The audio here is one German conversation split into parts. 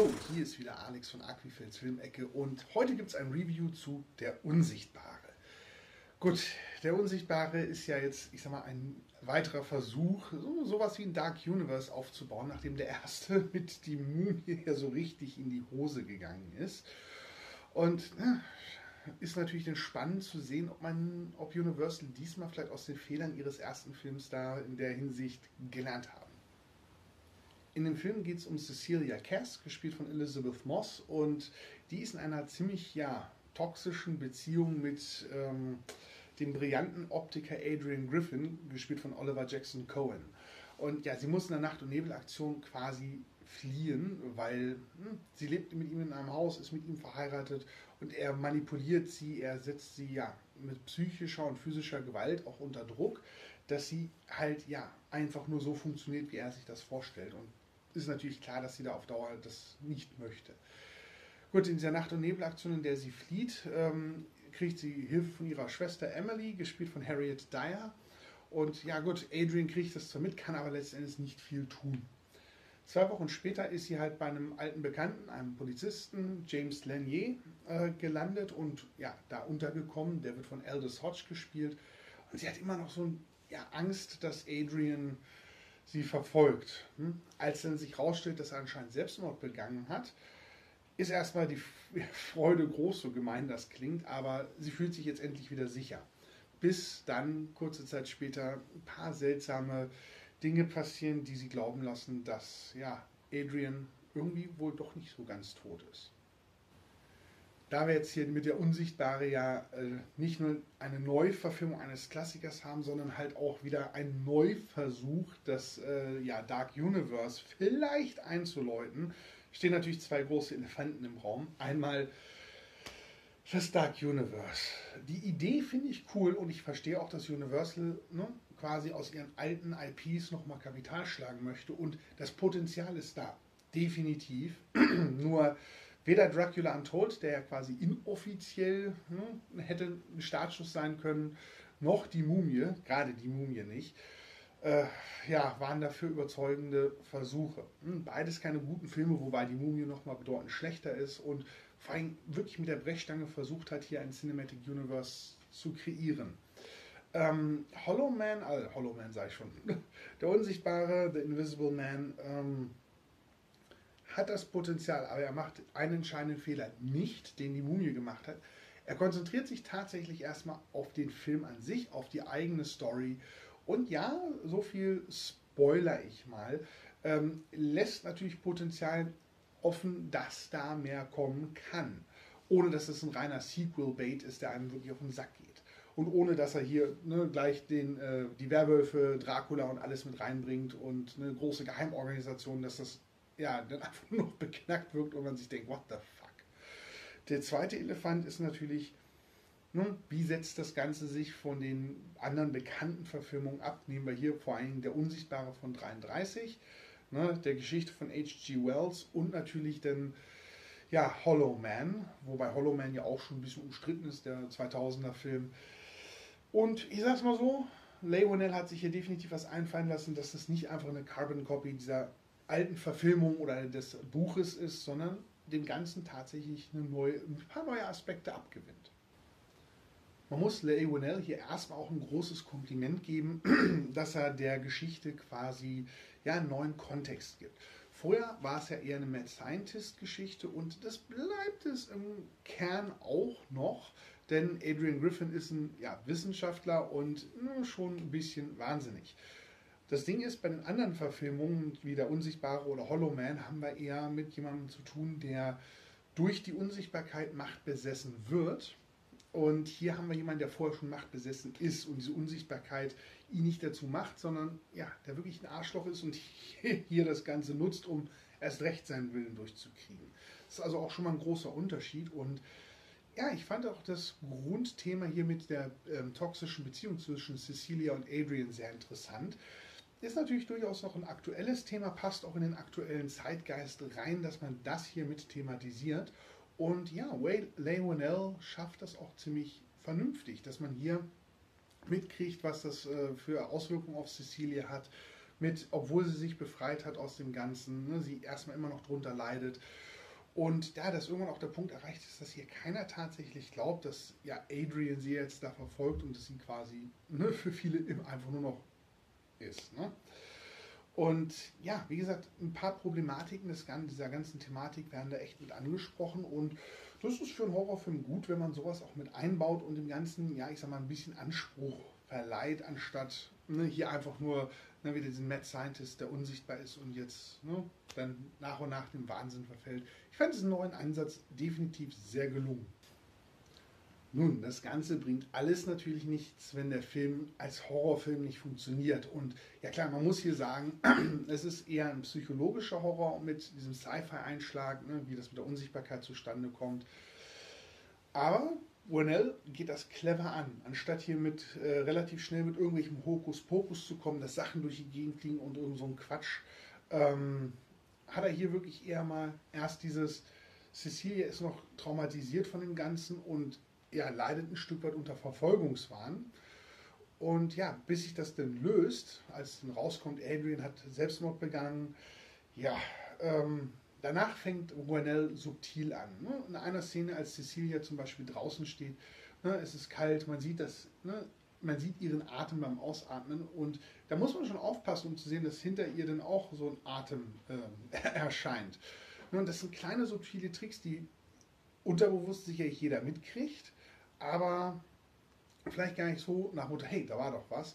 Hallo, hier ist wieder Alex von Aquifelds Filmecke und heute gibt es ein Review zu Der Unsichtbare. Gut, Der Unsichtbare ist ja jetzt, ich sag mal, ein weiterer Versuch, so, sowas wie ein Dark Universe aufzubauen, nachdem der erste mit die Mumie ja so richtig in die Hose gegangen ist. Und ne, ist natürlich dann spannend zu sehen, ob man, ob Universal diesmal vielleicht aus den Fehlern ihres ersten Films da in der Hinsicht gelernt haben. In dem Film geht es um Cecilia Cass, gespielt von Elizabeth Moss, und die ist in einer ziemlich ja, toxischen Beziehung mit ähm, dem brillanten Optiker Adrian Griffin, gespielt von Oliver Jackson Cohen. Und ja, sie muss in der Nacht- und Nebelaktion quasi fliehen, weil hm, sie lebt mit ihm in einem Haus, ist mit ihm verheiratet und er manipuliert sie, er setzt sie ja mit psychischer und physischer Gewalt auch unter Druck, dass sie halt ja einfach nur so funktioniert, wie er sich das vorstellt. Und ist natürlich klar, dass sie da auf Dauer das nicht möchte. Gut, in dieser Nacht- und Nebelaktion, in der sie flieht, ähm, kriegt sie Hilfe von ihrer Schwester Emily, gespielt von Harriet Dyer. Und ja gut, Adrian kriegt das zwar mit, kann aber letztendlich nicht viel tun. Zwei Wochen später ist sie halt bei einem alten Bekannten, einem Polizisten, James Lanier, äh, gelandet und ja, da untergekommen. Der wird von Aldous Hodge gespielt. Und sie hat immer noch so ein, ja, Angst, dass Adrian sie verfolgt. Hm? Als dann sich herausstellt, dass er anscheinend Selbstmord begangen hat, ist erstmal die Freude groß, so gemein das klingt, aber sie fühlt sich jetzt endlich wieder sicher. Bis dann kurze Zeit später ein paar seltsame Dinge passieren, die sie glauben lassen, dass ja, Adrian irgendwie wohl doch nicht so ganz tot ist da wir jetzt hier mit der Unsichtbare ja äh, nicht nur eine Neuverfilmung eines Klassikers haben, sondern halt auch wieder einen Neuversuch, das äh, ja, Dark Universe vielleicht einzuläuten, stehen natürlich zwei große Elefanten im Raum. Einmal das Dark Universe. Die Idee finde ich cool und ich verstehe auch, dass Universal ne, quasi aus ihren alten IPs nochmal Kapital schlagen möchte und das Potenzial ist da. Definitiv. Nur weder Dracula Untold, der ja quasi inoffiziell hm, hätte ein Startschuss sein können, noch die Mumie, gerade die Mumie nicht, äh, ja, waren dafür überzeugende Versuche. Hm, beides keine guten Filme, wobei die Mumie nochmal bedeutend schlechter ist und vor allem wirklich mit der Brechstange versucht hat, hier ein Cinematic Universe zu kreieren. Ähm, Hollow Man, also Hollow Man sage ich schon, der Unsichtbare, The Invisible Man, ähm, hat das Potenzial, aber er macht einen entscheidenden Fehler nicht, den die Mumie gemacht hat. Er konzentriert sich tatsächlich erstmal auf den Film an sich, auf die eigene Story. Und ja, so viel spoiler ich mal, ähm, lässt natürlich Potenzial offen, dass da mehr kommen kann. Ohne dass es ein reiner Sequel-Bait ist, der einem wirklich auf den Sack geht. Und ohne dass er hier ne, gleich den, äh, die Werwölfe, Dracula und alles mit reinbringt und eine große Geheimorganisation, dass das ja, dann einfach nur noch beknackt wirkt und man sich denkt, what the fuck. Der zweite Elefant ist natürlich, ne, wie setzt das Ganze sich von den anderen bekannten Verfilmungen ab? Nehmen wir hier vor allem Der Unsichtbare von 33, ne, der Geschichte von H.G. Wells und natürlich dann ja, Hollow Man, wobei Hollow Man ja auch schon ein bisschen umstritten ist, der 2000er Film. Und ich sag's mal so, Whannell hat sich hier definitiv was einfallen lassen, dass das nicht einfach eine Carbon Copy dieser alten Verfilmung oder des Buches ist, sondern dem Ganzen tatsächlich neue, ein paar neue Aspekte abgewinnt. Man muss Leigh Whannell hier erstmal auch ein großes Kompliment geben, dass er der Geschichte quasi ja, einen neuen Kontext gibt. Vorher war es ja eher eine Mad Scientist-Geschichte und das bleibt es im Kern auch noch, denn Adrian Griffin ist ein ja, Wissenschaftler und mh, schon ein bisschen wahnsinnig. Das Ding ist, bei den anderen Verfilmungen, wie der Unsichtbare oder Hollow Man, haben wir eher mit jemandem zu tun, der durch die Unsichtbarkeit machtbesessen wird. Und hier haben wir jemanden, der vorher schon machtbesessen ist und diese Unsichtbarkeit ihn nicht dazu macht, sondern ja, der wirklich ein Arschloch ist und hier das Ganze nutzt, um erst recht seinen Willen durchzukriegen. Das ist also auch schon mal ein großer Unterschied und ja, ich fand auch das Grundthema hier mit der ähm, toxischen Beziehung zwischen Cecilia und Adrian sehr interessant ist natürlich durchaus noch ein aktuelles Thema, passt auch in den aktuellen Zeitgeist rein, dass man das hier mit thematisiert. Und ja, Leigh Whannell schafft das auch ziemlich vernünftig, dass man hier mitkriegt, was das äh, für Auswirkungen auf Cecilia hat. mit, obwohl sie sich befreit hat aus dem Ganzen, ne, sie erstmal immer noch drunter leidet. Und ja, dass irgendwann auch der Punkt erreicht ist, dass hier keiner tatsächlich glaubt, dass ja Adrian sie jetzt da verfolgt und dass sie quasi ne, für viele einfach nur noch ist. Ne? Und ja, wie gesagt, ein paar Problematiken des, dieser ganzen Thematik werden da echt mit angesprochen und das ist für einen Horrorfilm gut, wenn man sowas auch mit einbaut und dem Ganzen, ja, ich sag mal, ein bisschen Anspruch verleiht, anstatt ne, hier einfach nur ne, wieder diesen Mad Scientist, der unsichtbar ist und jetzt ne, dann nach und nach dem Wahnsinn verfällt. Ich fand diesen neuen Ansatz definitiv sehr gelungen. Nun, das Ganze bringt alles natürlich nichts, wenn der Film als Horrorfilm nicht funktioniert. Und ja klar, man muss hier sagen, es ist eher ein psychologischer Horror mit diesem Sci-Fi-Einschlag, ne, wie das mit der Unsichtbarkeit zustande kommt. Aber Warnell geht das clever an. Anstatt hier mit äh, relativ schnell mit irgendwelchem Hokuspokus zu kommen, dass Sachen durch die Gegend fliegen und irgend so ein Quatsch, ähm, hat er hier wirklich eher mal erst dieses, Cecilia ist noch traumatisiert von dem Ganzen und ja, leidet ein Stück weit unter Verfolgungswahn. Und ja, bis sich das denn löst, als dann rauskommt, Adrian hat Selbstmord begangen, ja, ähm, danach fängt Rouenel subtil an. Ne? In einer Szene, als Cecilia zum Beispiel draußen steht, ne, es ist kalt, man sieht das, ne, man sieht ihren Atem beim Ausatmen und da muss man schon aufpassen, um zu sehen, dass hinter ihr dann auch so ein Atem äh, erscheint. Und das sind kleine subtile Tricks, die unterbewusst sicherlich jeder mitkriegt, aber vielleicht gar nicht so nach Motto, hey, da war doch was.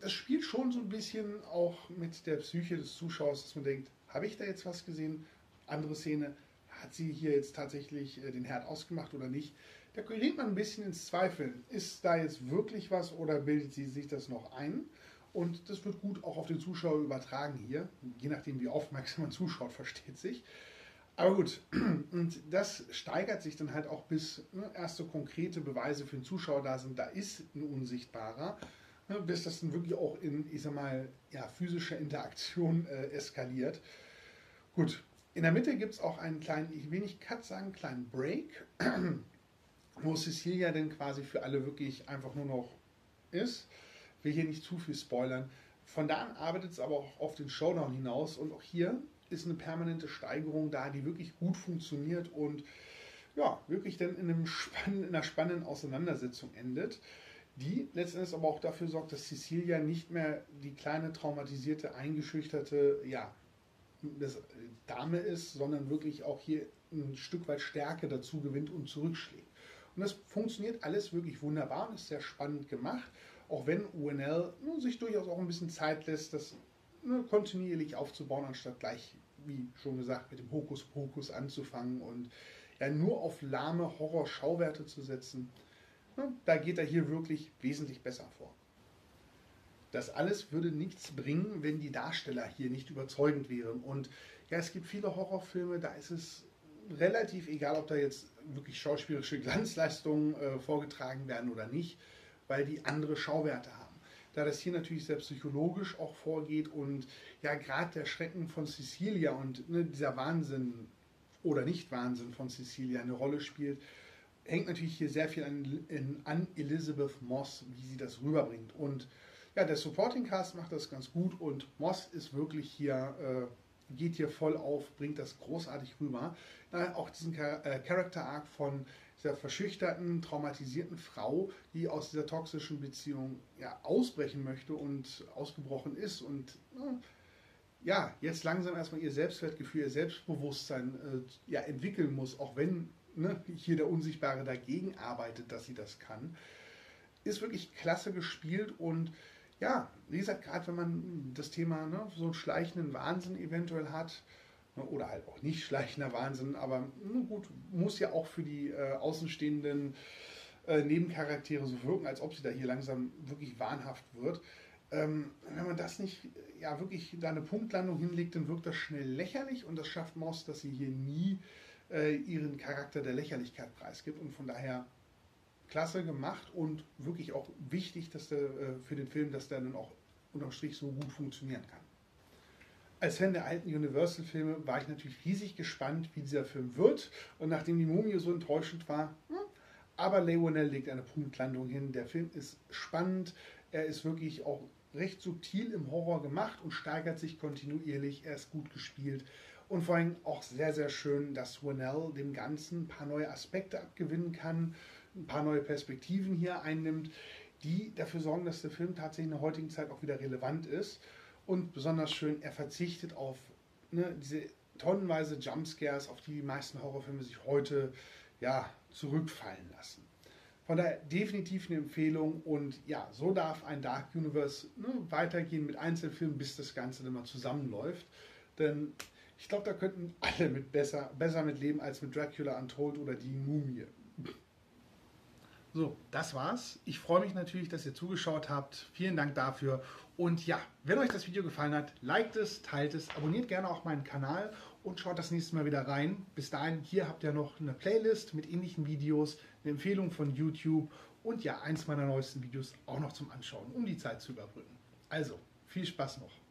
Das spielt schon so ein bisschen auch mit der Psyche des Zuschauers, dass man denkt, habe ich da jetzt was gesehen? Andere Szene, hat sie hier jetzt tatsächlich äh, den Herd ausgemacht oder nicht? Da gerät man ein bisschen ins Zweifeln. Ist da jetzt wirklich was oder bildet sie sich das noch ein? Und das wird gut auch auf den Zuschauer übertragen hier. Je nachdem, wie aufmerksam man zuschaut, versteht sich. Aber gut, und das steigert sich dann halt auch bis ne, erste konkrete Beweise für den Zuschauer da sind, da ist ein Unsichtbarer, ne, bis das dann wirklich auch in, ich sag mal, ja, physischer Interaktion äh, eskaliert. Gut, in der Mitte gibt es auch einen kleinen, ich will nicht Cut sagen, kleinen Break, wo Cecilia dann quasi für alle wirklich einfach nur noch ist. Will hier nicht zu viel spoilern. Von da an arbeitet es aber auch auf den Showdown hinaus und auch hier ist eine permanente Steigerung da, die wirklich gut funktioniert und ja, wirklich dann in, einem Spann, in einer spannenden Auseinandersetzung endet, die letztendlich aber auch dafür sorgt, dass Cecilia nicht mehr die kleine traumatisierte, eingeschüchterte ja, das Dame ist, sondern wirklich auch hier ein Stück weit Stärke dazu gewinnt und zurückschlägt. Und das funktioniert alles wirklich wunderbar und ist sehr spannend gemacht, auch wenn UNL sich durchaus auch ein bisschen Zeit lässt, das ne, kontinuierlich aufzubauen, anstatt gleich, wie schon gesagt, mit dem Hokuspokus anzufangen und ja nur auf lahme Horror-Schauwerte zu setzen. Ne, da geht er hier wirklich wesentlich besser vor. Das alles würde nichts bringen, wenn die Darsteller hier nicht überzeugend wären. Und ja, es gibt viele Horrorfilme, da ist es relativ egal, ob da jetzt wirklich schauspielerische Glanzleistungen äh, vorgetragen werden oder nicht, weil die andere Schauwerte haben da das hier natürlich sehr psychologisch auch vorgeht und ja, gerade der Schrecken von Cecilia und ne, dieser Wahnsinn oder Nicht-Wahnsinn von Cecilia eine Rolle spielt, hängt natürlich hier sehr viel an, an Elizabeth Moss, wie sie das rüberbringt. Und ja, der Supporting Cast macht das ganz gut und Moss ist wirklich hier, äh, geht hier voll auf, bringt das großartig rüber. Ja, auch diesen Char äh, Character Arc von dieser verschüchterten, traumatisierten Frau, die aus dieser toxischen Beziehung ja, ausbrechen möchte und ausgebrochen ist und ja, jetzt langsam erstmal ihr Selbstwertgefühl, ihr Selbstbewusstsein äh, ja, entwickeln muss, auch wenn ne, hier der Unsichtbare dagegen arbeitet, dass sie das kann, ist wirklich klasse gespielt und ja, wie gesagt, gerade wenn man das Thema ne, so einen schleichenden Wahnsinn eventuell hat, Ne, oder halt auch nicht schleichender Wahnsinn, aber gut, muss ja auch für die äh, außenstehenden äh, Nebencharaktere so wirken, als ob sie da hier langsam wirklich wahnhaft wird. Ähm, wenn man das nicht, ja, wirklich da eine Punktlandung hinlegt, dann wirkt das schnell lächerlich und das schafft Moss, dass sie hier nie äh, ihren Charakter der Lächerlichkeit preisgibt und von daher klasse gemacht und wirklich auch wichtig dass der, äh, für den Film, dass der dann auch unterm Strich so gut funktionieren kann als Fan der alten Universal-Filme war ich natürlich riesig gespannt, wie dieser Film wird. Und nachdem die Mumie so enttäuschend war, hm, aber Leonel legt eine Punktlandung hin. Der Film ist spannend, er ist wirklich auch recht subtil im Horror gemacht und steigert sich kontinuierlich. Er ist gut gespielt und vor allem auch sehr, sehr schön, dass Winnell dem Ganzen ein paar neue Aspekte abgewinnen kann, ein paar neue Perspektiven hier einnimmt, die dafür sorgen, dass der Film tatsächlich in der heutigen Zeit auch wieder relevant ist. Und besonders schön, er verzichtet auf ne, diese tonnenweise Jumpscares, auf die die meisten Horrorfilme sich heute ja, zurückfallen lassen. Von daher definitiv eine Empfehlung und ja, so darf ein Dark Universe ne, weitergehen mit Einzelfilmen, bis das Ganze dann mal zusammenläuft. Denn ich glaube, da könnten alle mit besser, besser mit leben als mit Dracula Untold oder die Mumie. So, das war's. Ich freue mich natürlich, dass ihr zugeschaut habt. Vielen Dank dafür. Und ja, wenn euch das Video gefallen hat, liked es, teilt es, abonniert gerne auch meinen Kanal und schaut das nächste Mal wieder rein. Bis dahin, hier habt ihr noch eine Playlist mit ähnlichen Videos, eine Empfehlung von YouTube und ja, eins meiner neuesten Videos auch noch zum Anschauen, um die Zeit zu überbrücken. Also, viel Spaß noch.